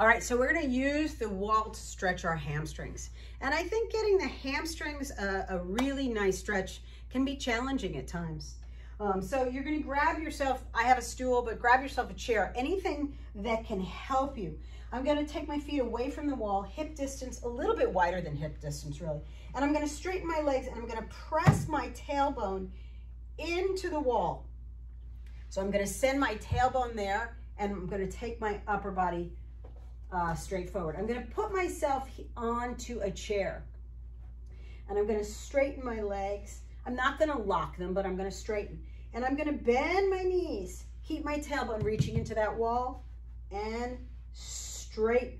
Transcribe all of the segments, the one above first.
All right, so we're gonna use the wall to stretch our hamstrings. And I think getting the hamstrings a, a really nice stretch can be challenging at times. Um, so you're gonna grab yourself, I have a stool, but grab yourself a chair, anything that can help you. I'm gonna take my feet away from the wall, hip distance, a little bit wider than hip distance really. And I'm gonna straighten my legs and I'm gonna press my tailbone into the wall. So I'm gonna send my tailbone there and I'm gonna take my upper body uh, straight forward. I'm gonna put myself onto a chair and I'm gonna straighten my legs. I'm not gonna lock them, but I'm gonna straighten. And I'm gonna bend my knees, keep my tailbone reaching into that wall and straighten.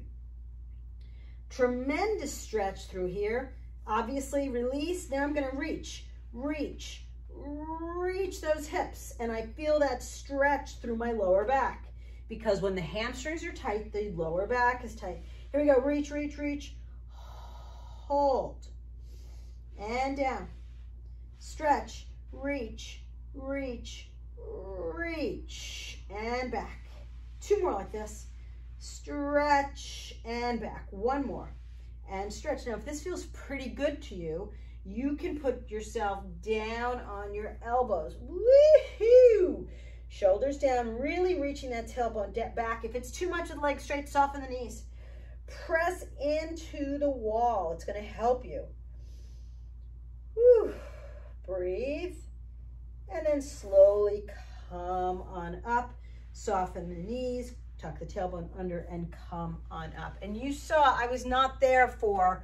Tremendous stretch through here. Obviously release, now I'm gonna reach, reach, reach those hips. And I feel that stretch through my lower back because when the hamstrings are tight, the lower back is tight. Here we go, reach, reach, reach, hold, and down. Stretch, reach, reach, reach, and back. Two more like this. Stretch and back. One more. And stretch. Now, if this feels pretty good to you, you can put yourself down on your elbows. Woohoo! Shoulders down, really reaching that tailbone back. If it's too much of the legs straight, soften the knees. Press into the wall. It's going to help you. Whew. Breathe. And then slowly come on up. Soften the knees. Tuck the tailbone under and come on up. And you saw I was not there for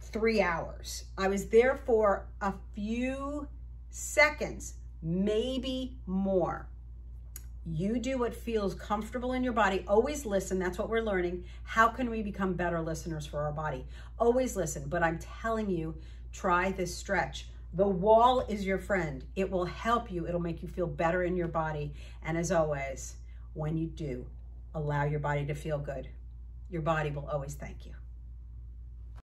three hours. I was there for a few seconds maybe more. You do what feels comfortable in your body. Always listen. That's what we're learning. How can we become better listeners for our body? Always listen. But I'm telling you, try this stretch. The wall is your friend. It will help you. It'll make you feel better in your body. And as always, when you do, allow your body to feel good. Your body will always thank you.